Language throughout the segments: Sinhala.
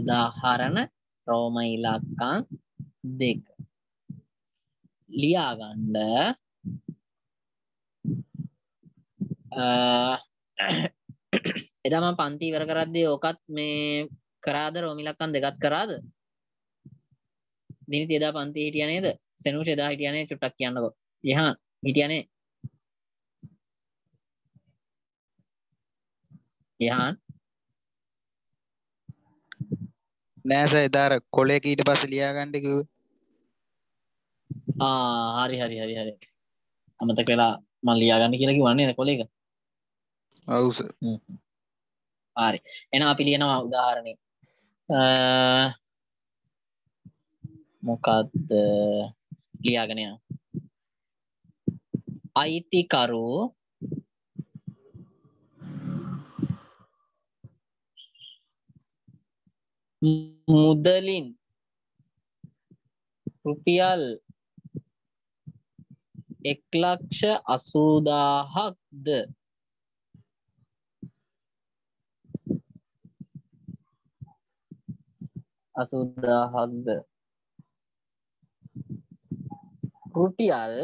උදාහරණ රෝම ඉලක්කම් දෙක ලියාගණ්ඩ එදම පන්ති ඉවර කරද්දේ ඕකත් මේ කරාද? රෝමිලක්කන් දෙකත් කරාද? දිනි එදා පන්ති හිටිය නේද? සෙනු ෙදා හිටියනේ චුට්ටක් කියන්නකො. යහන් හිටියනේ යහන් නෑස එදාර කොලේක ඊට පස්ස ලියාගණ්ඩකිව හරි හරි හරි හරි. අමත කලා මල් ලියාගන්න කියලකි වන්නේ කොල එක ඔවුස හරි. එන අපි ලියනවා උදාහරණය මොකක්ද ලියාගෙනය අයිතිකරු මුදලින් රුපියල් එක්ලක්ෂ අසූදාහක්ද? අසුදාහක්ද? රුපියල්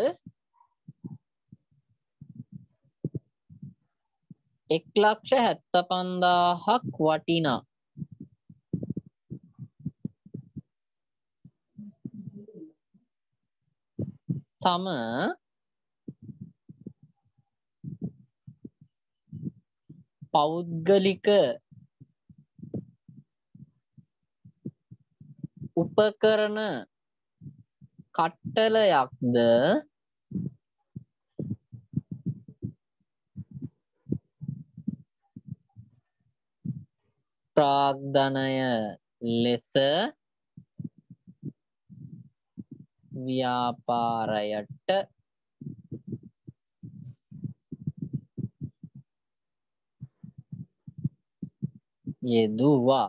එක්ලක්ෂ හැත්ත පන්දාහක් වටිනා. තම පෞද්ගලික උපකරන කට්ටලයක්ද ප්‍රාග්ධනය ලෙස ව්‍යාපාරයට යෙදවා.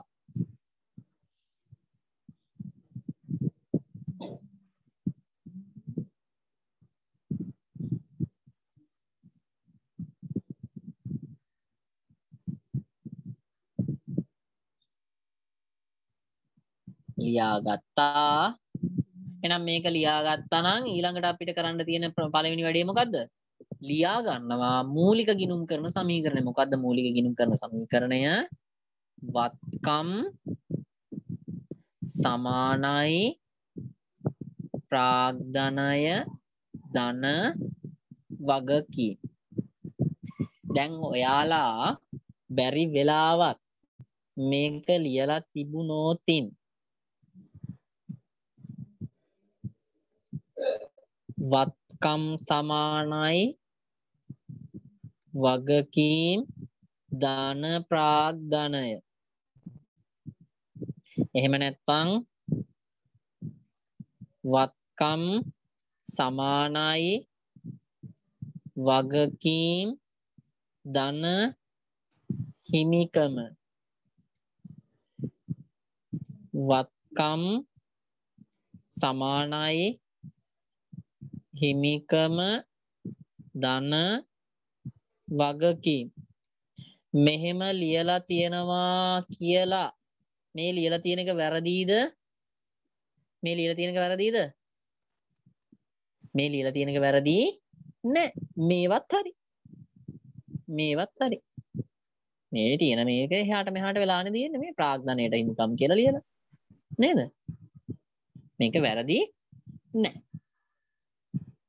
ලියාගත්තා. එනම් මේක ලියාගත්තනම් ඊළඟට අපිට කරන්න තියෙන පළවෙනි වැඩේ මොකද්ද? ලියා ගන්නවා මූලික ගිනුම් කරන සමීකරණය. මොකද්ද මූලික ගිනුම් කරන සමීකරණය? වත්කම් සමානයි ප්‍රාග්ධනය ධන වගකි. දැන් ඔයාලා බැරි වෙලාවත් මේක ලියලා තිබුණෝතින් වත්කම් සමානයි. වගකීම් ධන ප්‍රාග්ධනය එහෙම නැත්තං වත්කම් සමානයි. වගකීම් ධන හිමිකම. වත්කම් සමානයි. හිමිකම ධන වගකීම්. මෙහෙම ලියලා තියෙනවා කියලා. මේ ලියලා තියෙන එක වැරදීද? මේ ලියලා තියෙන එක වැරදීද? මේ ලියලා තියෙන එක වැරදි නෑ. මේවත් හරි. මේවත් හරි. මේ තියෙන මේක එහාට මෙහාට වෙලානේ තියෙන්නේ. මේ ප්‍රාග්ධනයට ඉන්කම් කියලා ලියලා. නේද? මේක වැරදි නෑ.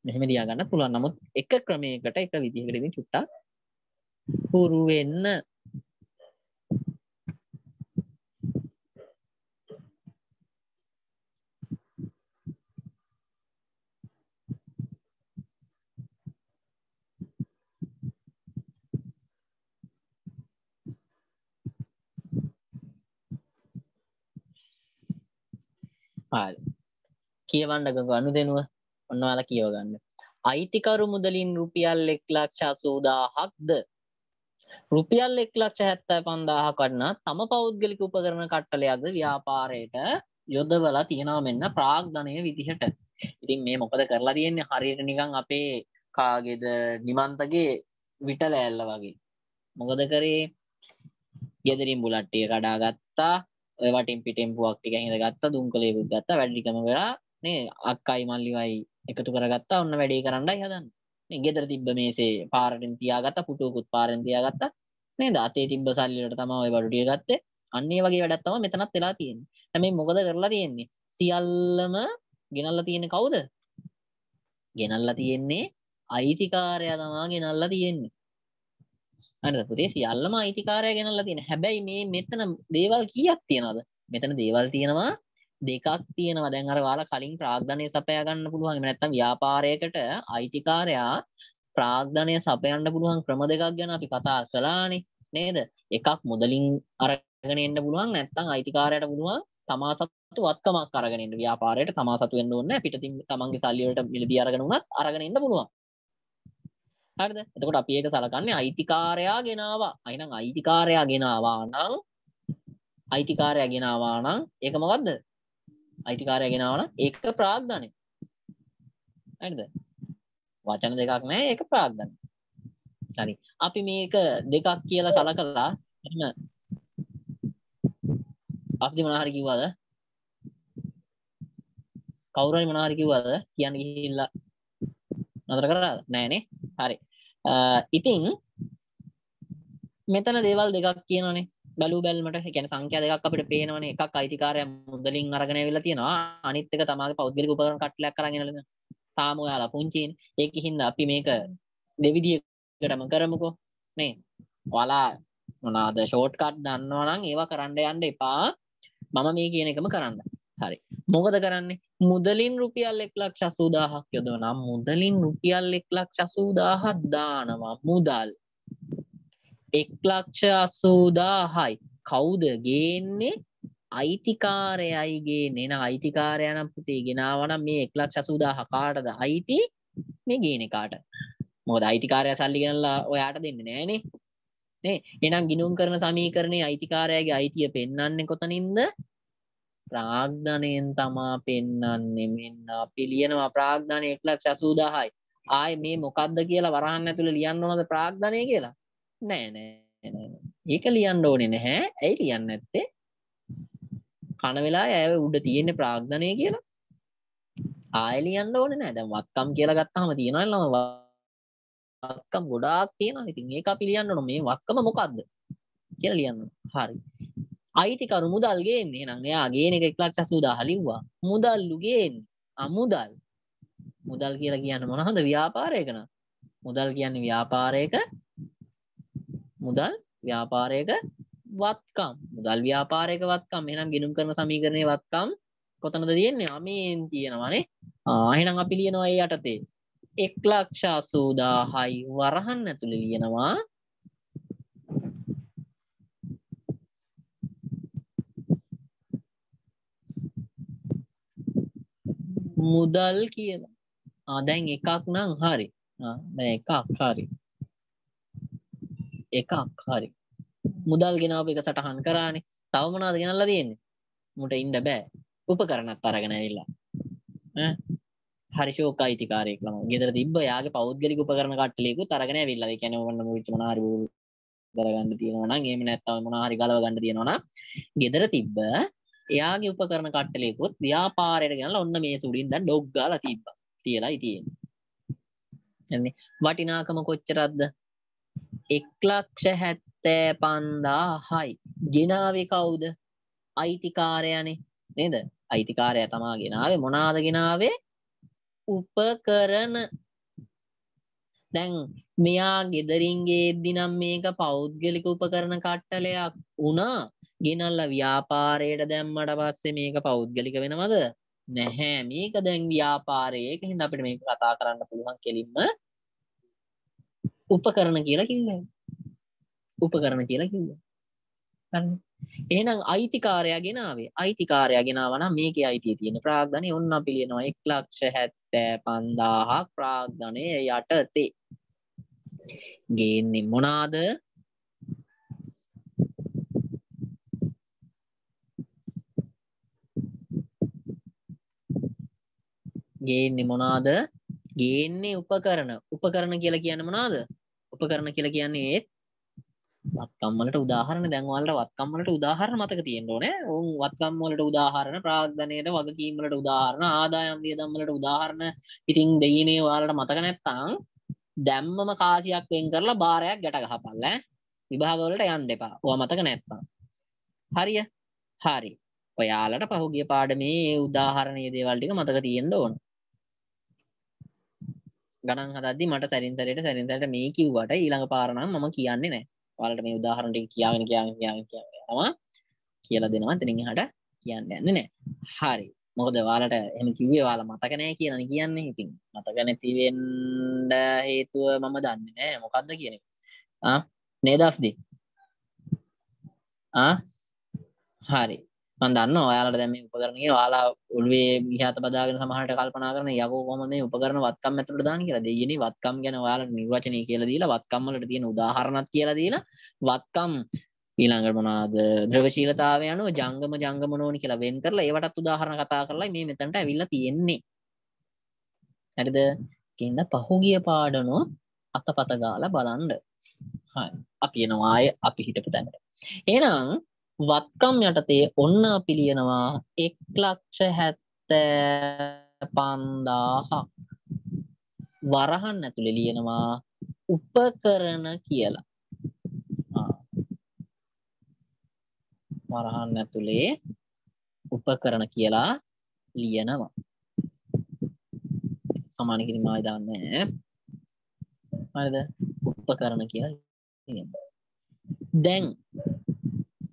මෙහෙම ලියාගන්න පුළුවන්. නමුත් එක ක්‍රමයකට එක විදිහකට ඉතින් චුට්ටක් හුරු වෙන්න හරි කියවන්න ගනු දෙනුව ඔන්නවාලා කියවගන්න. අයිතිකරු මුදලින් රුපියල් එක් ලක්ෂ අසූදාහක්ද රුපියල් එක් ලක්ෂ හැත්තෑ පන්දාහ කටන තම පෞද්ගලික උපකරන කට්ටලයක්ද? ව්‍යාපාරයට යොදවලා තියෙනවා මෙන්න ප්‍රාග්ධනය විදිහට. ඉතින් මේ මොකද කරලා තියෙන්නේ? හරියට නිකං අපේ කාගෙද? නිමන්තගේ විටල ඇල්ල වගේ. මොකද කරේ? ගෙදරින් බුලට්ටිය කඩාගත්තා ඔය වටින් පිටෙන් පුවක් ටික හිඳ ගත්තා. දුම් කලේකුත් ගත්තා. වැඩිකම වෙලා නේ අක්කයි මල්ලිවයි එකතු කරගත්තා ඔන්න වැඩේ කරන්නයි හදන්නේ. මේ ගෙදර තිබ්බ මේසේ පාරටෙන් තියාගත්තා පුටුවකුත් පාරෙන් තියාගත්තා. නේද? අතේ තිබ්බ සල්ලි වලට තමයි ඔය බඩු ටික ගත්තේ. අන්න ඒ වගේ වැඩක් තමයි මෙතනත් වෙලා තියෙන්නේ. හැබැයි මොකද කරලා තියෙන්නේ? සියල්ලම ගෙනල්ලා තියෙන්නේ කවුද? ගෙනල්ලා තියෙන්නේ අයිතිකාරයා තමා ගෙනල්ලා තියෙන්නේ. හරිද? පුතේ සියල්ලම අයිතිකාරයා ගෙනල්ලා තියෙන හැබැයි මේ මෙතන දේවල් කීයක් තියනවද? මෙතන දේවල් තියෙනවා දෙකක් තියෙනවා. දැන් අර ඔයාලා කලින් ප්‍රාග්ධනය සපයා ගන්න පුළුවන්. එහෙම නැත්නම් ව්‍යාපාරයකට අයිතිකාරයා ප්‍රාග්ධනය සපයන්න පුළුවන් ක්‍රම දෙකක් ගැන අපි කතා කළානේ නේද? එකක් මුදලින් අරගෙන එන්න පුළුවන් නැත්නම් අයිතිකාරයට පුළුවන් තමා සතු වත්කමක් අරගෙන එන්න. ව්‍යාපාරයට තමා සතු වෙන්න ඕනේ නැහැ. පිටින් තමන්ගේ සල්ලි වලට මිලදී අරගෙන උනත් අරගෙන එන්න පුළුවන්. හරිද? එතකොට අපි ඒක සලකන්නේ අයිතිකාරයා ගෙනාවා. අයිනම් අයිතිකාරයා ගෙනාවා නම් අයිතිකාරයා ගෙනාවා නම් ඒක මොකද්ද? අයිතිකාරයා ගෙනාවා නම් ඒක ප්‍රාග්ධනය. හරිද? වචන දෙකක් නෑ ඒක ප්‍රාග්ධනය. හරි. අපි මේක දෙකක් කියලා සලකලා එහෙම අපි මොනවා හරි කිව්වද? කවුරු හරි මොනවා හරි කිව්වද? කියන්න ගිහිල්ලා නතර කරාද නෑනේ හරි. ඉතින් මෙතන දේවල් දෙකක් කියනනේ බැලූ බැල්මට ඒ කියන්නේ සංඛ්‍යා දෙකක් අපිට පේනවනේ. එකක් අයිතිකාරය මුදලින් අරගෙන ඇවිල්ලා තියෙනවා. අනිත් එක තමාගේ පෞද්ගලික උපකරණ කට්ටලයක් අරගෙන ඇවිල්ලා තාම ඔයාලා පුංචිනේ. ඒකෙ හින්දා අපි මේක දෙවිදියකටම කරමුකෝ නේ. ඔයාලා මොනවාද ෂෝට් කට් දන්නවා නම් ඒවා කරන්න යන්න එපා. මම මේ කියන එකම කරන්න. හරි. මොකද කරන්නේ? මුදලින් රුපියල් එක් ලක්ෂ 80000ක් යොදවනම් මුදලින් රුපියල් එක් ලක්ෂ 80000ක් දානවා. මුදල්. එක් ලක්ෂ 80000යි කවුද ගේන්නේ? අයිතිකාරයයි ගේන්නේ. න අයිතිකාරයා නම් පුතේ ගෙනාවා නම් මේ එක් ලක්ෂ 80000 කාටද? අයිති මේ ගේන කාට මොකද අයිතිකාරයා සල්ලි ගෙනල්ලා ඔයාට දෙන්නේ නෑනේ. නේ? එහෙනම් ගිණුම් කරන සමීකරණයේ අයිතිකාරයාගේ අයිතිය පෙන්වන්නේ කොතනින්ද? ප්‍රාග්ධනයෙන් තමා පෙන්වන්නේ මෙන්න අපි ලියනවා ප්‍රාග්ධනය 180000යි ආයේ මේ මොකද්ද කියලා වරහන් ඇතුලේ ලියන්න ඕනද ප්‍රාග්ධනය කියලා? නෑ නෑ නෑ ඒක ලියන්න ඕනේ නැහැ. ඇයි ලියන්නේ නැත්තේ? කන වෙලාවේ ඇය උඩ තියෙන්නේ ප්‍රාග්ධනය කියලා. ආයෙ ලියන්න ඕනේ නෑ. දැන් වත්කම් කියලා ගත්තාම තියෙනවා ළම වත්කම් ගොඩාක් තියෙනවා. ඉතින් ඒක අපි ලියන්න ඕන. මේ වත්කම මොකද්ද? කියලා ලියන්න. හරි. අයිතිකරු මුදල් ගේන්නේ. එහෙනම් එයා ගේන එක 180000 ලිව්වා. මුදල්ලු ගේන්නේ. ආ මුදල්. මුදල් කියලා කියන්නේ මොනවද? ව්‍යාපාරයක න. ะ මුදල් කියන්නේ ව්‍යාපාරයක මුදල් ව්‍යාපාරයක වත්කම්. මුදල් ව්‍යාපාරයක වත්කම්. එහෙනම් ගිණුම් කරන සමීකරණයේ වත්කම් කොතනද තියෙන්නේ? අමෙන් තියෙනවානේ ආ එහෙනම් අපි ලියනවා ඒ යටතේ. 180000යි වරහන් ඇතුලේ ලියනවා. මුදල් කියලා. ආ දැන් එකක් නම් හරි. ආ දැන් එකක් හරි. එකක් හරි. මුදල් ගෙනාව එක සටහන් කරානේ. තව මොනවද ගෙනල්ලා තියෙන්නේ. මුට ඉන්න බෑ. උපකරණත් අරගෙන ඇවිල්ලා. ඈ? හරි ෂෝක් අයිතිකාරයෙක් ළම ගෙදර තිබ්බ යාගේ පෞද්ගලික උපකරණ කට්ටලියකුත් අරගෙන ඇවිල්ලා. ඒ කියන්නේ ඕන්න මොකද මොනවා හරි කරගන්න තියෙනවා නම් එහෙම නැත්නම් මොනවා හරි ගලව ගන්න තියෙනවා නම් ගෙදර තිබ්බ එයාගේ උපකරණ කට්ටලයකුත් ව්‍යාපාරයට ගෙනලා ඔන්න මේ සුඩින් දැන් ඩොග් ගාලා තිබ්බා. තියලායි තියෙන්නේ එන්නේ වටිනාකම කොච්චරක්ද? 1,75,000යි ගෙනාවේ කවුද? අයිතිකාරයානේ. නේද? අයිතිකාරයා තමා ගෙනාවේ. මොනවාද ගෙනාවේ? උපකරණ. දැන් මෙයා ගෙදරින් ගේද්දි නම් මේක පෞද්ගලික උපකරණ කට්ටලයක් වුණා. ගෙනල්ලා ව්‍යාපාරයට දැම්මට පස්සේ මේක පෞද්ගලික වෙනවද? නැහැ. මේක දැන් ව්‍යාපාරයේ. ඒක හින්දා අපිට මේක කතා කරන්න පුළුවන් කෙලින්ම උපකරණ කියලා කිව්වා. උපකරණ කියලා කිව්වා. හරි. එහෙනම් අයිතිකාරයා ගෙනාවේ. අයිතිකාරයා ගෙනාවා නම් මේකේ අයිතිය තියෙන ප්‍රාග්ධනය ඔන්න අපි ලියනවා 175000ක් ප්‍රාග්ධනය යටතේ. ගේන්නේ මොනවාද ගේන්නේ මොනවාද ගේන්නේ උපකරණ. උපකරණ කියලා කියන්නේ මොනවාද උපකරණ කියලා කියන්නේ ඒත් වත්කම්මලට උදාහරණ. දැන්වලට වත්කම්මලට උදාහරණ මතක තියෙන්න ඕනේ. උන් වත්කම්මලට උදාහරණ ප්‍රාග්ධනයට වගකීමලට උදාහරණ ආදායම් වියදම්වලට උදාහරණ ඉතින් දෙයිනේ ඔයාලට මතක නැත්තම් දැම්මම කාසියක් වෙන් කරලා බාරයක් ගැට ගහපල්ල ඈ. විභාගවලට යන්න එපා. ඔයා මතක නැත්තම්. හරිය? හරි. ඔයාලට පහුගිය පාඩමේ ඒ උදාහරණයේ දේවල් ටික මතක තියෙන්න ඕන. ගණන් හදද්දි මට සැරින් සැරේට සැරින් සැරේට මේ කිව්වට ඊළඟ පාර නම් මම කියන්නේ නැහැ ඔයාලට මේ උදාහරණ ටික කියාගෙන කියාගෙන කියාගෙන කියාගෙන යනවා කියලා දෙනවා. එතනින් එහාට කියන්න යන්නේ නැහැ හරි. මොකද ඔයාලට එහෙම කිව්වේ ඔයාලා මතක නැහැ කියලානේ කියන්නේ. ඉතින් මතක නැති වෙන්න හේතුව මම දන්නේ නැහැ මොකද්ද කියන එක ආ? නේද අෆ්දි? ආ? හරි. මම දන්නවා ඔයාලට දැන් මේ උපකරණයේ ඔයාලා ඔළුවේ විහාත බදාගෙන සමහරට කල්පනා කරන යකෝ කොහොමද මේ උපකරණ වත්කම් ඇතුළට දාන්නේ කියලා. දෙයියනේ වත්කම් ගැන ඔයාලට නිර්වචනය කියලා දීලා වත්කම් වලට තියෙන උදාහරණත් කියලා දීලා වත්කම් ඊළඟට මොනවාද? ද්‍රවශීලතාවය අනුව ජංගම ජංගම නෝනි කියලා වෙන් කරලා ඒවටත් උදාහරණ කතා කරලා මේ මෙතනට ඇවිල්ලා තියෙන්නේ. හරිද? කියන්න පහුගිය පාඩනෝ අතපත ගාලා බලන්න. හරි. අපි එනවා ආයේ අපි හිටපු තැනට. එහෙනම් වත්කම් යටතේ ඔන්න අපි ලියනවා එක් ලක්ෂ හැත්තෑ පන්දාහක් වරහන් ඇතුළේ ලියනවා උපකරණ කියලා. ආ. වරහන් ඇතුළේ උපකරණ කියලා ලියනවා. සමාන කිරීමයි දාන්නේ හරිද? උපකරණ කියලා ලියනවා. දැන්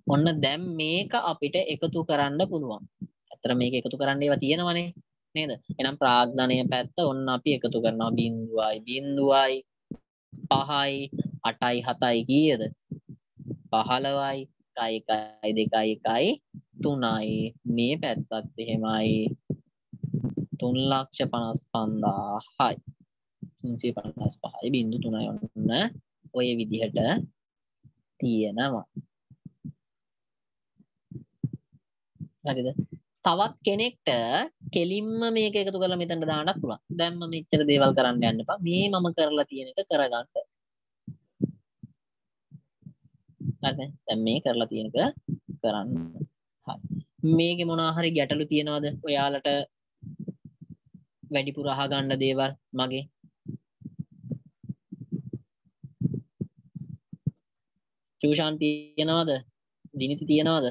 ඔන්න දැන් මේක අපිට එකතු කරන්න පුළුවන්. ඇත්තට මේක එකතු කරන්න ඒවා තියෙනවනේ නේද? එහෙනම් ප්‍රාග්ධනය පැත්ත ඔන්න අපි එකතු කරනවා බිඳුවයි බිඳුවයි 5යි 8යි 7යි කීයද? 15යි 1යි 1යි 2යි 1යි 3යි මේ පැත්තත් එහෙමයි 355000යි 355යි බිඳු 3යි ඔන්න ඔය විදිහට තියෙනවා හරිද? තවත් කෙනෙක්ට කෙලින්ම මේක එකතු කරලා මෙතනට දාන්නත් පුළුවන්. දැන් මම මෙච්චර දේවල් කරන්න යන්න එපා. මේ මම කරලා තියෙන එක කරගන්න. හරිද? දැන් මේ කරලා තියෙන එක කරන්න. හරි. මේකේ මොනවා හරි ගැටලු තියනවද? ඔයාලට වැඩිපුර අහගන්න දේවල් මගේ. ටියුෂන් තියනවද? දිනිති තියනවද?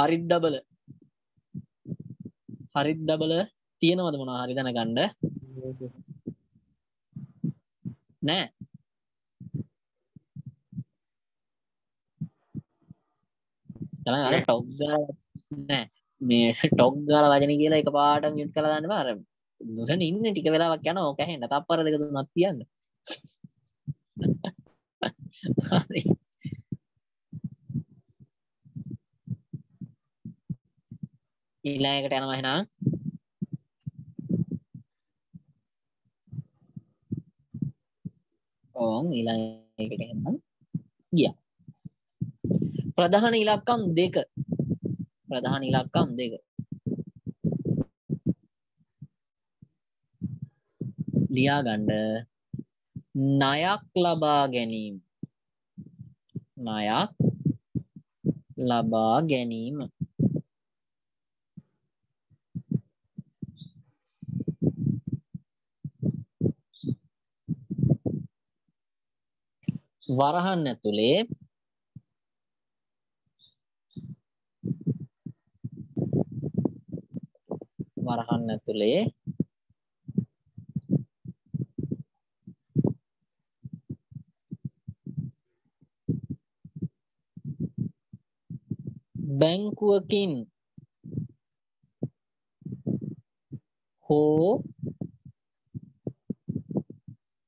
හරිත් ඩබල හරිත් ඩබල තියෙනවද මොනා හරි දැනගන්න? නෑ. තමයි අර ටොක් ගාලා නෑ. මේ ටොක් ගාලා වචන කියලා එකපාරට මියුට් කරලා දාන්න බෑ. අර නොදැන ඉන්න ටික වෙලාවක් යනවා. ඕක ඇහෙන්න. තප්පර දෙක තුනක් තියන්න. හරි. ඊළඟට යනවා එහෙනම්. ඕන් ඊළඟට එන්නම් ගියා. ප්‍රධාන ඉලක්කම් දෙක. ප්‍රධාන ඉලක්කම් දෙක. ලියා ගන්න ණයක් ලබා ගැනීම. ණයක් ලබා ගැනීම. වරහන් ඇතුලේ වරහන් ඇතුලේ බැංකුවකින් හෝ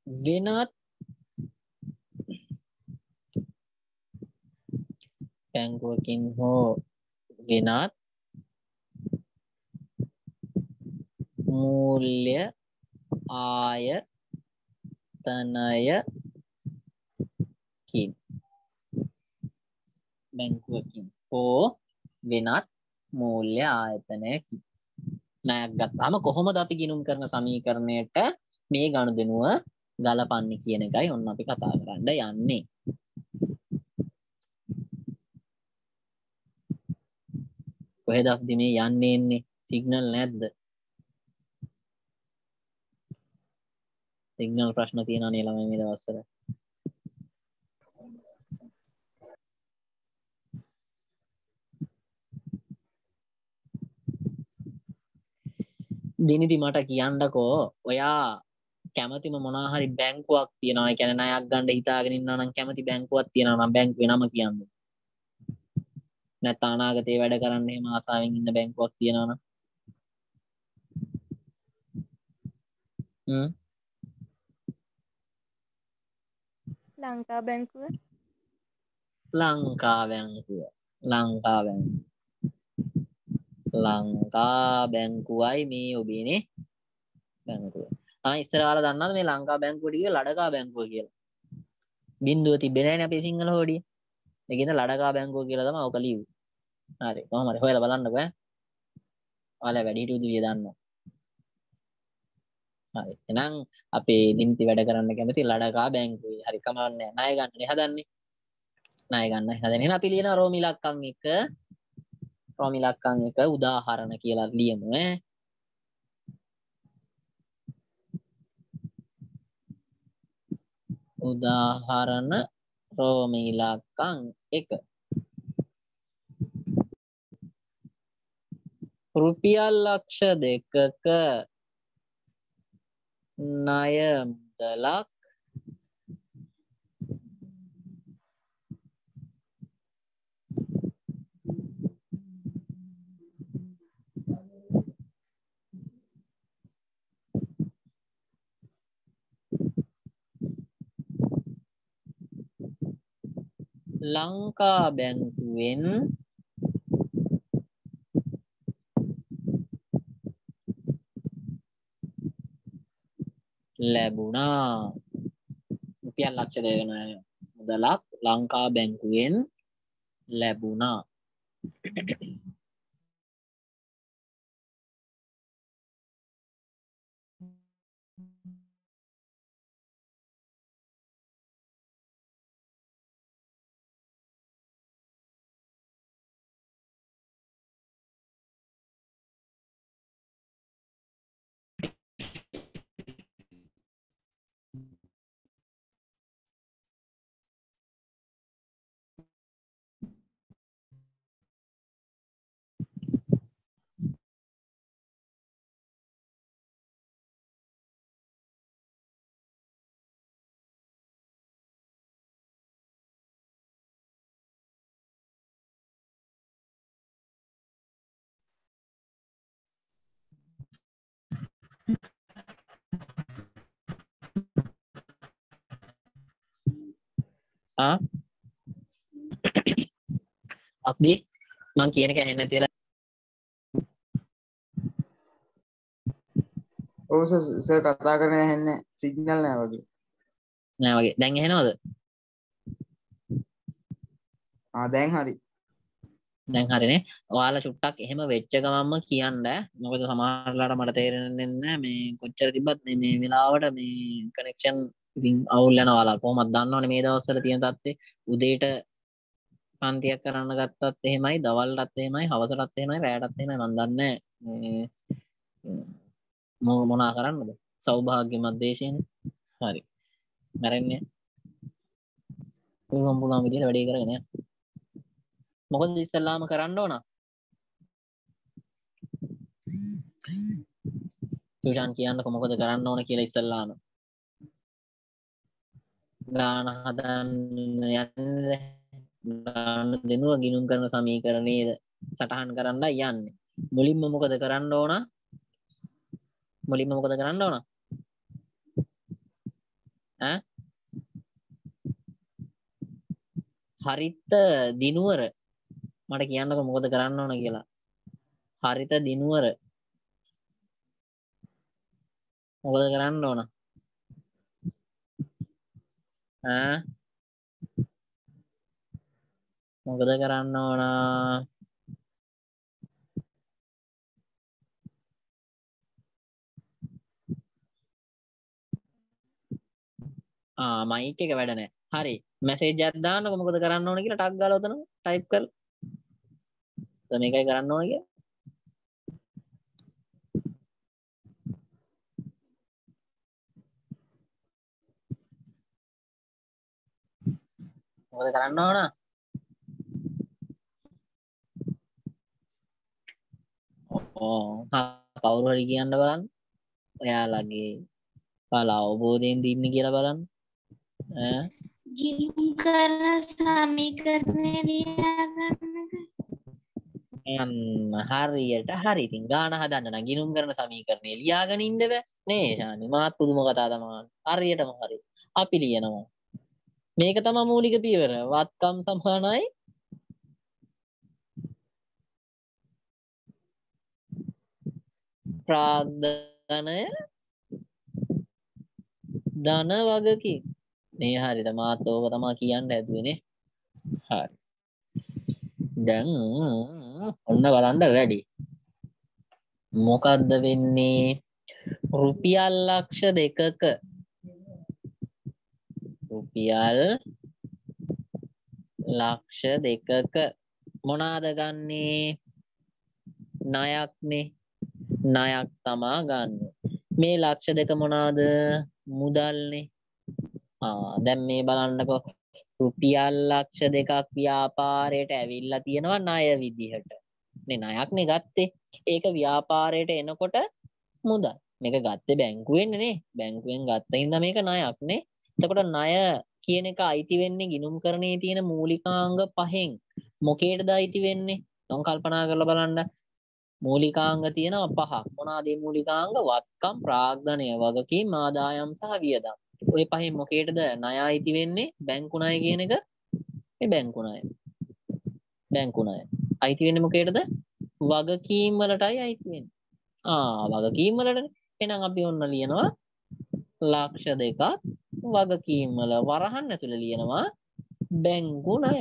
වෙනත් බැංකුවකින් හෝ වෙනත් මූල්‍ය ආයතනයකින් බැංකුවකින් හෝ වෙනත් මූල්‍ය ආයතනයකින්. ණයක් ගත්තාම කොහොමද අපි ගිණුම් කරන සමීකරණයට මේ ගනුදෙනුව ගලපන්නේ කියන එකයි ඔන්න අපි කතා කරන්න යන්නේ. කොහෙද අපි මේ යන්නේ එන්නේ? සිග්නල් නැද්ද? සිග්නල් ප්‍රශ්න තියෙනවා නේ ළමයි මේ දවස්වල. දිනිදි මට කියන්නකෝ ඔයා කැමතිම මොනාහරි බැංකුවක් තියෙනවා. කැන නයක් ගණඩ හිතාගෙනන්න නම් කැමති බැංකුවක් තියෙනවා නම් බැංකුව නම කියන්න. නැත් අනාගතේ වැඩ කරන්නේ මාසාාවෙන් ඉන්න බැංකුවක් තියෙනවන ලංකා බැංකුව? ලංකා බැංකුව. ලංකා බැං ලංකා බැංකුවයි මේ ඔබේනේ බැංකුව. තම ඉස්සරහල දන්නද මේ ලංකා බැංකුවටිය ලඩකා බැංකුව කියලා? බින්දුව තිබෙනෑන අපේ සිංහල හෝඩිය. එකන ලඩකා බැංකුව කියලා තම ඕකලීව හරි. කොහමරි හොයල බලන්නක ඔල වැඩිට උදවිය දන්න හරි. එනම් අපේ දින්ති වැඩ කරන්න කැමති ලඩකා බැංකුවේ. හරි කමන්න. ණය ගන්න හදන්නේ. ණය ගන්න හදන අපි ලියන රෝමිලක්කං එක. රෝමිලක්කං එක උදාහරණ කියලා ලියමු උදාහරණ රෝමිලක්කං එක. රුපියල් ලක්ෂ දෙකක ණය මුදලක් ලංකා බැංකුවෙන් ලැබුණා. රුපියල් ලක්ෂ දෙකන මුදලක් ලංකා බැංකුවෙන් ලැබුණා. අපි මං කියන කැහෙන්න තියලා ඕස කතා කරන හැන්න සිගනල් නෑ වගේ. නෑ වගේ. දැන් එහෙනවද ආදැන් හරි. දැන් හරිනේ ඔයාලා චුට්ටක් එහෙම වෙච්ච ගමම්ම කියන්න. මොකද සමහරලාට මට තේරෙන්නේ නැහැ මේ කොච්චර තිබ්බත් මේ මේ වෙලාවට මේ කනෙක්ෂන් ඉතින් අවුල් යනවාලා කොහොමද දන්නවනේ මේ දවස්වල තියෙන තත්ත්වේ උදේට පන්තියක් කරන්න ගත්තත් එහෙමයි දවල්ටත් එහෙමයි හවසටත් එහෙමයි රැයටත් එහෙමයි. මන් දන්නේ මේ මොනා කරන්නද? සෞභාග්‍යමත් දේශයනේ. හරි. මැරෙන්නේ පුළුවන් පුළුවන් විදිහට වැඩේ කරගෙන යන්න. මොකද ඉස්සල්ලාම කරන්න ඕන? ටියුෂන් කියන්නකො මොකද කරන්න ඕන කියලා ඉස්සල්ලාම ගාන හදන්න යන්න. ගාන දෙනුව ගිනුම් කරන සමීකරණයද සටහන් කරන්න යන්න. මුලින්ම මොකද කරන්න ඕන? මුලින්ම මොකද කරන්න ඕන? හරිත දිනුවර මට කියන්නක මොකද කරන්න ඕන කියලා. හරිත දිනුවර මොකද කරන්න ඕන? මොකද කරන්න ඕන? මයික එක වැඩනෑ හරි. මැසේ ජත්දාන්න කොමකද කරන්න ඕන කියලා ටක් ගලතන ටයිප් කල් මේකයි කරන්න ඕනගේ මොකද කරන්න ඕන? ඕ කවුරු හරි කියන්න බලන්න. ඔයාලගේ පල අවබෝධයෙන් දින්න කියලා බලන්න. ඈ? ගිලුම් කරන සමීකරණය ලියාගන්නක යන්න හරියට හරි. ඉතින් ගාන හදන්න නම් ගිනුම් කරන සමීකරණය ලියාගෙන ඉන්න බෑ. නේ ශානි මාත් පුදුම කතා තමා හරියටම හරි. අපි ලියනවා. මේක තමා මූලික පියවර. වත්කම් සමානයි. ප්‍රාග්ධනය ධන වගකි මේ හරිද? මාත් ඕක තමා කියන්න ඇතුවනේ හරි. දැන් ඔන්න බලන්ඩ වැඩි. මොකක්ද වෙන්නේ? රුපියල් ලක්ෂ දෙකක රුපියල් ලක්ෂ දෙකක මොනාද ගන්නේ? ණයක්නේ. ණයක් තමා ගන්න. මේ ලක්ෂ දෙක මොනාද? මුදල්නේ. ආ දැන් මේ බලන්නකො. රුපියල් ලක්ෂ දෙකක් ව්‍යාපාරයට ඇවිල්ලා තියෙනවා ණය විදිහට. නේ ණයක්නේ ගත්තේ. ඒක ව්‍යාපාරයට එනකොට මුදල්. මේක ගත්තේ බැංකුවෙන් නේ. බැංකුවෙන් ගත්ත හින්දා මේක ණයක් නේ එතකොට ණය කියන එක අයිති වෙන්නේ ගිණුම් කරණයේ තියෙන මූලිකාංග පහෙන්. මොකේටද අයිති වෙන්නේ? මම කල්පනා කරලා බලන්න. මූලිකාංග තියෙනවා පහක් මොනවාද මේ මූලිකාංග? වත්කම් ප්‍රාග්ධනය වගකීම් ආදායම් සහ වියදම්. ඔය පහෙන් මොකේටද ණය අයිති වෙන්නේ? බැංකු ණය කියන එක? මේ බැංකු ණය බැංකු ණය අයිති වෙන්නේ මොකේටද? වගකීම් වලටයි අයිති වෙන්නේ. ආ වගකීම් වලටනේ. එහෙනම් අපි ඔන්න ලියනවා ලක්ෂ දෙකක්. වගකීම් වල වරහන් ඇතුළේ ලියනවා බැංකු ණය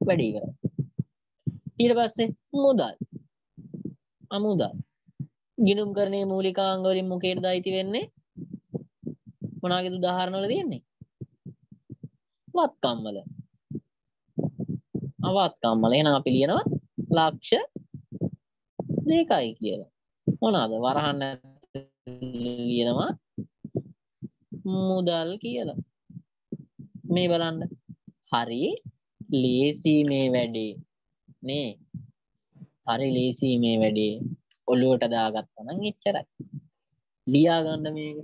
වැඩි කරා ඊට පස්සේ මුදල්. අමුදල්. ගිනුම් කරණයේ මූලිකාංග වලින් මොකේද අයිති වෙන්නේ? මොනවාගේද උදාහරණ වල තියෙන්නේ? වත්කම් වල. අවත්කම් වල එහෙනම් අපි ලියනවා ලක්ෂ දෙකයි කියලා. මොනවාද? වරහන් ලියනවා මුදල් කියලා. මේ බලන්න. හරි ලේසි මේ වැඩේ. නේ? හරි ලේසි මේ වැඩේ. ඔළුවට දාගත්තා නම් එච්චරයි. ලියා ගන්න මේක.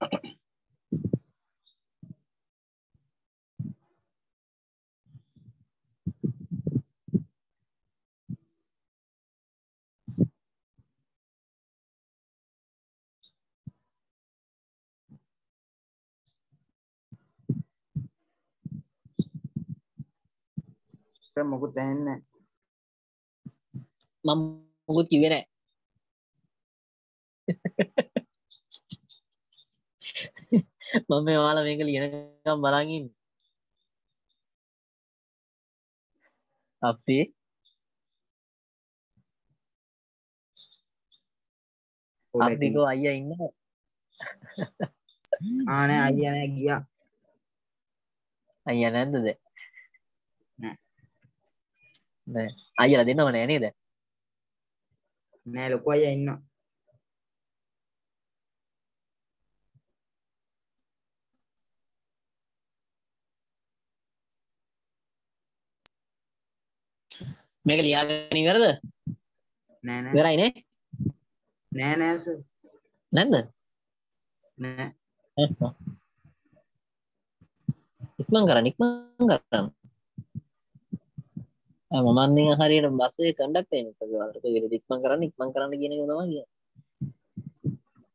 සර් මොකුත් ඇහෙන්නේ මම මොකුත් කිව්වේ නැහැ මම මේ ඔයාලා මේක ලියනකම් බලන් ඉන්නේ අපේ නැහැ. අපිකෝ අයියා ඉන්නවා ආ නෑ අයියා නෑ ගියා. අයියා නැද්ද දැන්. නෑ. අයියලා දෙන්නව නෑ නේද? නෑ ලොකු අයියා ඉන්නවා. මේක ලියාගෙන ඉවරද? නෑ නෑ. ඉවරයි නේ? නෑ නෑ සර්. නැද්ද? නෑ. ඉක්මන් කරන්න ඉක්මන් කරන්න ආ මම අන්නේ හරියට බස් එකේ කන්ඩක්ටර් කෙනෙක් වගේ වලට ඒක ඉක්මන් කරන්න ඉක්මන් කරන්න කියන එක තමයි කියන්නේ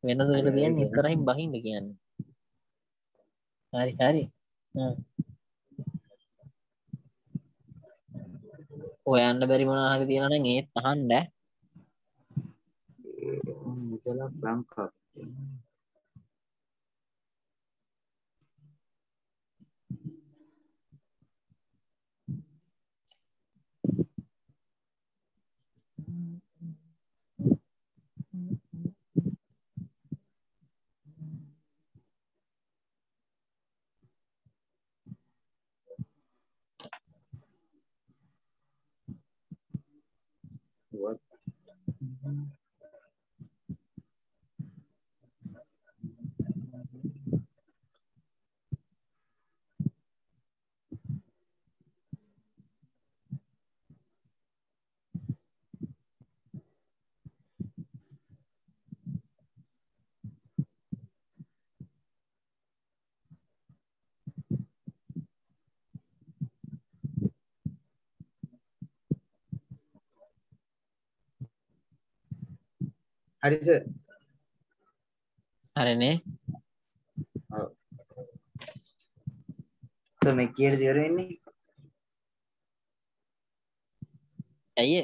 වෙනද වෙන කියන්නේ ඉස්සරහින් බහින්න කියන්නේ හරි හරි හ්ම් හොයන්න බැරි මොනවා හරි තියෙනවා නම් ඒත් අහන්න ඈ. මුදලක් ලංකාව. කිව්වොත් හරිස හරනේ මේ කියට දෙවර වෙන්නේ? ඇයි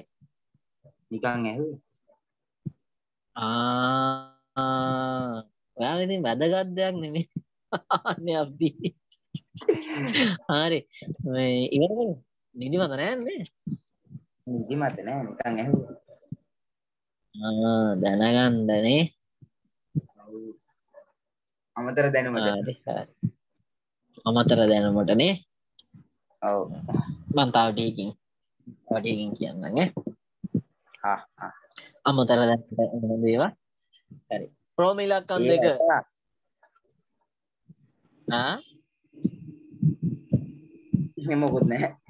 නිකං ඇහු ඔයා ඉතින් වැදගත් දෙයක් නෙමේ අන්න අබ්දී හරි. ඉවර නිදිමත නෑන්නේ නිදි මත නෑ නිකං ඇහු දැනගණ්ඩනේ අමතර දැනුමට. අමතර දැනමටනේ. ඔව්. මන්තාවටයකින් වටයකින් කියන්න හා හා. අමතර දැනට දේවා හරි. ප්‍රෝමිලක්කන් දෙක. ඒ ඇත්ත.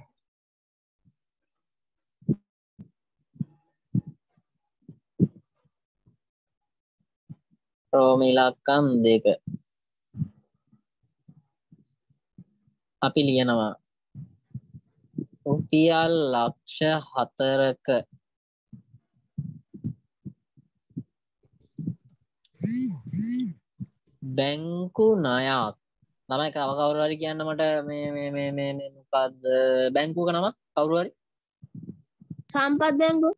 නැහැ ප්‍රෝමිලක්කන් දෙක. අපි ලියනවා. රුපියල් ලක්ෂ හතරක. බැංකු නයක් තමයි කව කවුරුහරි කියන්න මට මේ මේ මේ මේ මේ මොකක්ද බැංකුවක නමක් කවුරුහරි සම්පත් බැංගු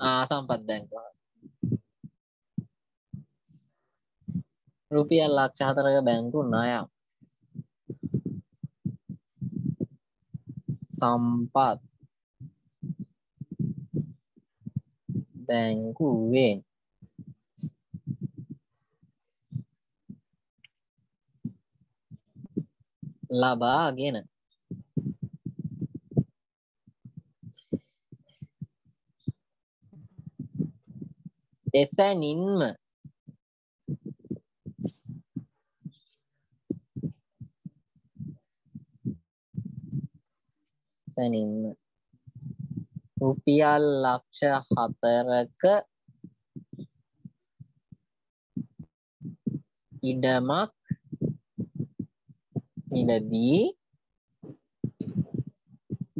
ආ සම්පත් බැංකුව රුපියල් ලක්ෂ හතරක බැංකු ණයක්. සම්පත්. බැංකුවෙන් ලබාගෙන. එසැනින්ම සැනින්ම රුපියල් ලක්ෂ හතරක ඉඩමක් මිලදී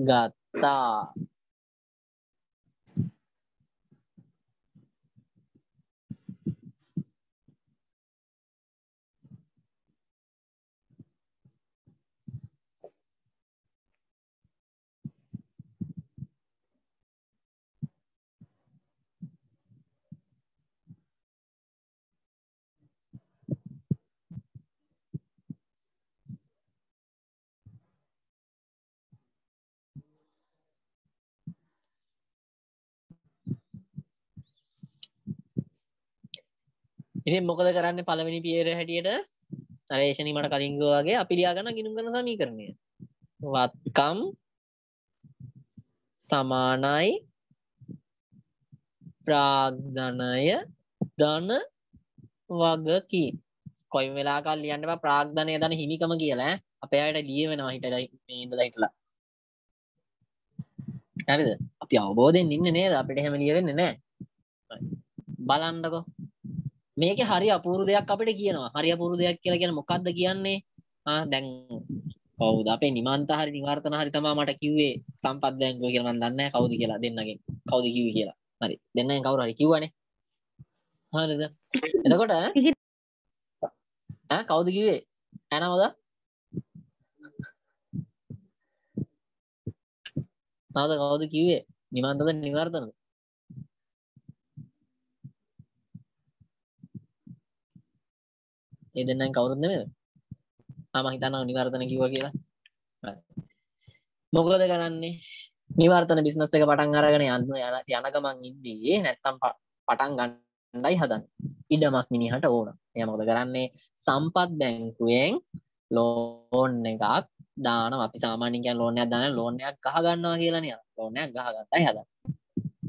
ගත්තා. ඉතින් මොකද කරන්න පළවෙනි පියර හැටියට? අරේෂණී මට කලින්ගෝ වගේ අපි ලියාගන්න ගිනුම් කරන සමීකරණය. වත්කම් සමානයි ප්‍රාග්ධනය ධන වගකි. කොයි වෙලාකල් ලියන්න එපා. ප්‍රාග්ධනය ධන හිමිකම කියලා ඈ. අපේ අයට ලිය වෙනවා හිටලා මේ ඉඳලා හිටලා. හරිද? අපි අවබෝධයෙන් ඉන්නේ නේද? අපිට එහෙම ලිය වෙන්නේ නැහැ බලන්නකෝ. මේක හරි අපූරු දෙයක් අපිට කියනවා. හරි අපූරු දෙයක් කියලා කියන මොකක්ද කියන්නේ? දැන් කවුද? අපේ නිමන්ත හරි නිවර්තන හරි තමයි මට කිව්වේ සම්පත් බැංකුව කියලා මම දන්නේ කවුද කියලා දෙන්නගෙන්. කවුද කිව්වේ කියලා. හරි. දෙන්නගෙන් කවුරු හරි කිව්වනේ. හරිද? එතකොට ඈ කවුද කිව්වේ? ඈ නමද? නවද කවුද කිව්වේ? නිමන්තද නිවර්තනද ඒ දෙන්නෙන් කවුරුත් නෙමෙයිද? ආ මං හිතනවා නිවර්තන කිව්වා කියලා. හරි. මොකද කරන්නේ? නිවර්තන බිස්නස් එක පටන් අරගෙන යන්න යන ගමන් ඉද්දී නැත්තම් ප- පටන් ගන්නයි හදන්නේ. ඉඩමක් මිනිහට ඕන. එයා මොකද කරන්නේ? සම්පත් බැංකුවෙන් ලෝන් එකක් දානවා. අපි සාමාන්‍යයෙන් කියන ලෝන් එකක් දානවා ලෝන් එකක් ගහ ගන්නවා කියලා නේ. ලෝන් එකක් ගහ ගන්නයි හදන්නේ.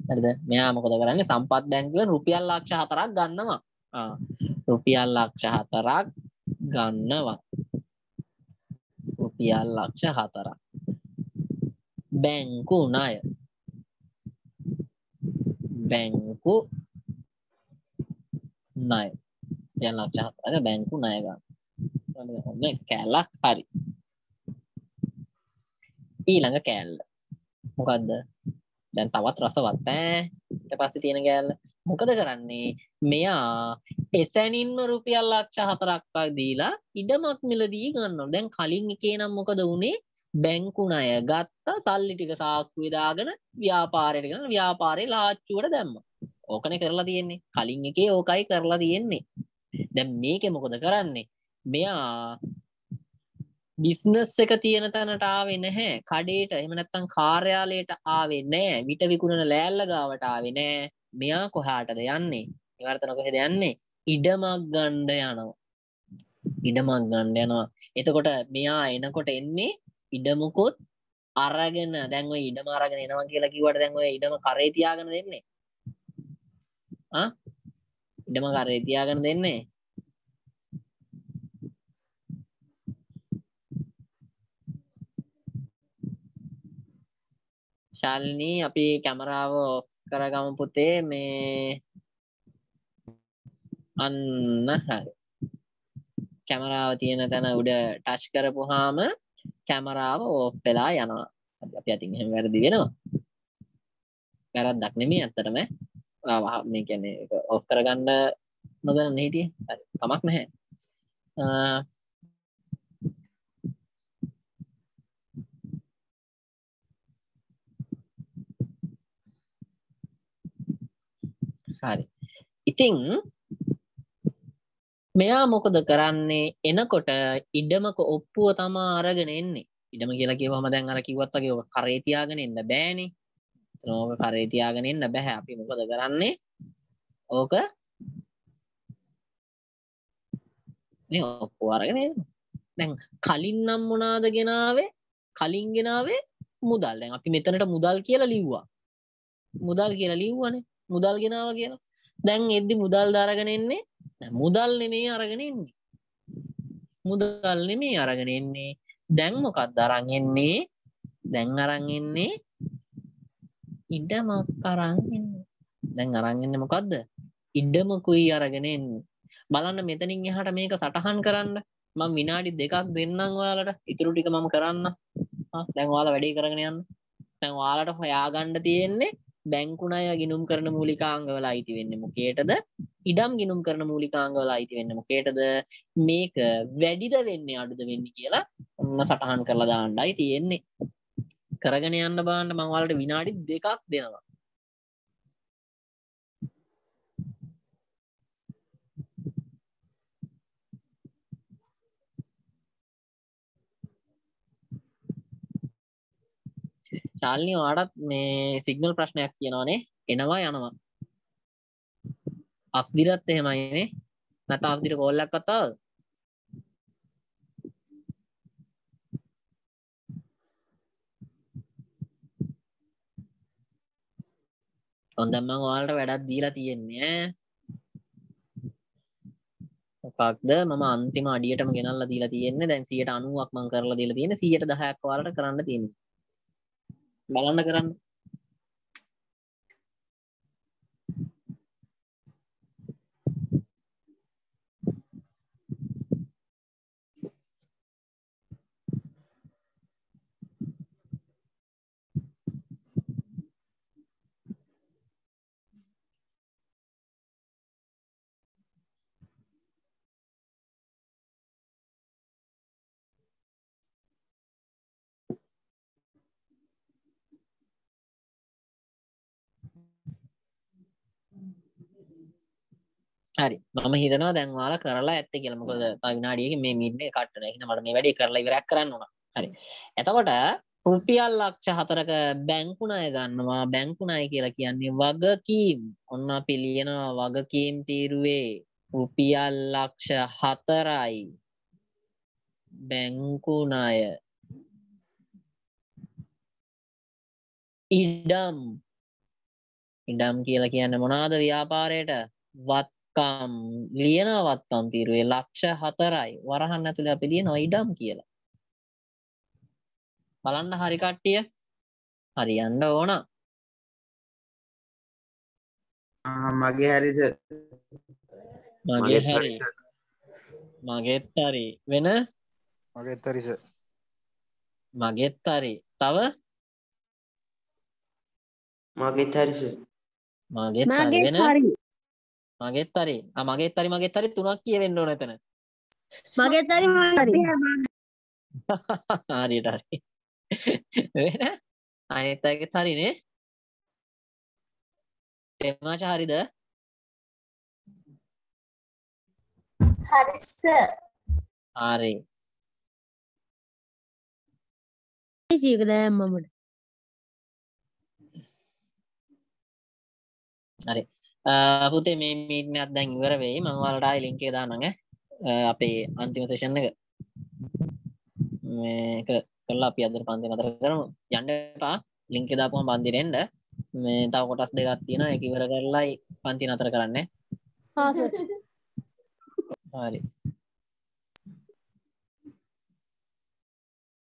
හරිද මෙයා මොකද කරන්නේ සම්පත් බැංකුවෙන් රුපියල් ලක්ෂ හතරක් ගන්නවා ආ රුපියල් ලක්ෂ හතරක් ගන්නවා. රුපියල් ලක්ෂ හතරක්. බැංකු ණය. බැංකු ණය. රුපියල් ලක්ෂ හතරක බැංකු ණය ගන්න. ඔන්න කෑල්ලක් හරි. ඊළඟ කෑල්ල. මොකක්ද දැන් තවත් රසවත් ඈ. ඊට පස්සේ තියෙන කෑල්ල. මොකද කරන්නේ? මෙයා එසැනින්ම රුපියල් ලක්ෂ හතරක් දීලා ඉඩමක් මිලදී ගන්නවා. දැන් කලින් එකේ නම් මොකද වුනේ? බැංකු ණය ගත්තා. සල්ලි ටික සාක්කුවේ දාගෙන ව්‍යාපාරයට ගෙන ව්‍යාපාරේ ලාච්චුවට දැම්මා. ඕකනේ කරලා තියෙන්නේ. කලින් එකේ ඕකයි කරලා තියෙන්නේ. දැන් මේකේ මොකද කරන්නේ? මෙයා බිස්නස් එක තියෙන තැනට ආවේ නැහැ. කඩේට එහෙම නැත්නම් කාර්යාලයට ආවේ නැහැ. විට විකුණන ලෑල්ල ගාවට ආවේ නැහැ. මෙයා කොහාටද යන්නේ? නිවර්තන කොහෙද යන්නේ? ඉඩමක් ගන්න යනවා. ඉඩමක් ගන්න යනවා. එතකොට මෙයා එනකොට එන්නේ ඉඩමුකුත් අරගෙන දැන් ඔය ඉඩම අරගෙන එනවා කියලා කිව්වට දැන් ඔය ඉඩම කරේ තියාගෙන දෙන්නේ? ආ? ඉඩම කරේ තියාගෙන දෙන්නේ? ශාලිනී අපි කැමරාව ඔෆ් කරගමු පුතේ මේ අන්න හරි කැමරාව තියෙන තැන උඩ ටච් කරපුහාම කැමරාව ඕෆ් වෙලා යනවා. අපි අතින් එහෙම වැරදි වෙනවා. වැරද්දක් නෙමෙයි ඇත්තටම. මේ කියන්නේ ඒක ඔෆ් කරගන්න නොදන්න හිටියේ. හරි. කමක් නැහැ. හරි. ඉතිං මෙයා මොකද කරන්නේ? එනකොට ඉඩමක ඔප්පුව තමා අරගෙන එන්නේ. ඉඩම කියලා කිව්වම දැන් අර කිව්වත් වගේ ඔක කරේ තියාගෙන එන්න බෑනේ. ඕක කරේ තියාගෙන එන්න බෑ. අපි මොකද කරන්නේ? ඕක නේ ඔප්පුව අරගෙන එන්න දැන් කලින් නම් මොනවාද ගෙනාවේ කලින් ගෙනාවේ මුදල්. දැන් අපි මෙතනට මුදල් කියලා ලිව්වා. මුදල් කියලා ලිව්වනේ. මුදල් ගෙනාව කියලා. දැන් එද්දි මුදල් දාරගෙන එන්නේ මුදල් නෙමේ අරගෙන එන්නේ. මුදල් නෙමේ අරගෙන එන්නේ. දැන් මොකක්ද අරන් එන්නේ? දැන් අරන් එන්නේ ඉඩමක් අරන් එන්නේ. දැන් අරන් එන්නේ මොකද්ද? ඉඩමකුයි අරගෙන එන්නේ. බලන්න මෙතනින් එහාට මේක සටහන් කරන්න. මම විනාඩි දෙකක් දෙන්නම් ඔයාලට. ඉතුරු ටික මම කරන්න. දැන් ඔයාලා වැඩේ කරගෙන යන්න. දැන් ඔයාලට හොයාගන්න තියෙන්නේ බැංකු ණය ගිණුම් කරන මූලිකාංගවල අයිති වෙන්නේ මොකේටද? ඉඩම් ගිණුම් කරන මූලිකාංගවල අයිති වෙන්නේ මොකේටද? මේක වැඩිද වෙන්නේ අඩුද වෙන්නේ කියලා ඔන්න සටහන් කරලා දාන්නයි තියෙන්නේ. කරගෙන යන්න බලන්න මම ඔයාලට විනාඩි දෙකක් දෙනවා. ශාල්නි ඔයාටත් මේ සිග්නල් ප්‍රශ්නයක් තියෙනවානේ එනවා යනවා අෆ්දිරත් එහෙමයිනේ නැත්නම් අෆ්දිර කෝල් එකක් ආවද ඔන්න දැන් මම ඔයාලට වැඩක් දීලා තියෙන්නේ මොකක්ද මම අන්තිම අඩියටම ගෙනල්ලා දීලා තියෙන්නේ දැන් 90ක් මම කරලා දීලා තියෙන්නේ 10%ක් ඔයාලට කරන්න තියෙන්නේ බලන්න කරන්න. හරි මම හිතනවා දැන් ඔයාලා කරලා ඇත්තේ කියලා මොකද තව විනාඩියකින් මේ මීට් එක කට් වෙනවා. එහෙනම් මට මේ වැඩේ කරලා ඉවරයක් කරන්න ඕන. හරි. එතකොට රුපියල් ලක්ෂ හතරක බැංකු ණය ගන්නවා. බැංකු ණය කියලා කියන්නේ වගකීම්. ඔන්න අපි ලියනවා වගකීම් තීරුවේ රුපියල් ලක්ෂ හතරයි. බැංකු ණය ඉඩම් ඉඩම් කියලා කියන්න මොනාද ව්‍යාපාරයට වත්කම් ලියන වත්කම් තීරුවේ ලක්ෂ හතරයි. වරහන් ඇතුළේ අපි ලියනවා ඉඩම් කියලා. බලන්න හරි කට්ටිය. හරියන්න ඕන. මගේ හරි සර් මගේ හරි මගෙත් හරි. වෙන? මගේත් හරි සර් මගෙත් හරි. තව? මගේත් හරි සර් මගෙත් හරි. මගේ වෙන? හරි මගෙත් හරි. ආ මගෙත් හරි මගෙත් හරි තුනක් කියවෙන්න ඕන එතන. මගේ හරි හරියට හරි. වෙන? අනිත් අයගෙත් හරිනේ. තෙමාච හරිද? හරි සර් හරි. සීක දැම්මමට හරි පුතේ මේ මීට්නයක් දැන් ඉවර වෙයි. මම ඔයාලට ලින්ක් එක අ, අපේ අන්තිම සෙෂන් එක. මේක කරලා අපි අද පන්ති නතර කරමු. යන්න එපා. ලින්ක් එක දාපුවම පන්තිට එන්න. මේ තව කොටස් දෙකක් තියෙනවා. ඒක ඉවර කරලායි පන්ති නතර කරන්නේ හරි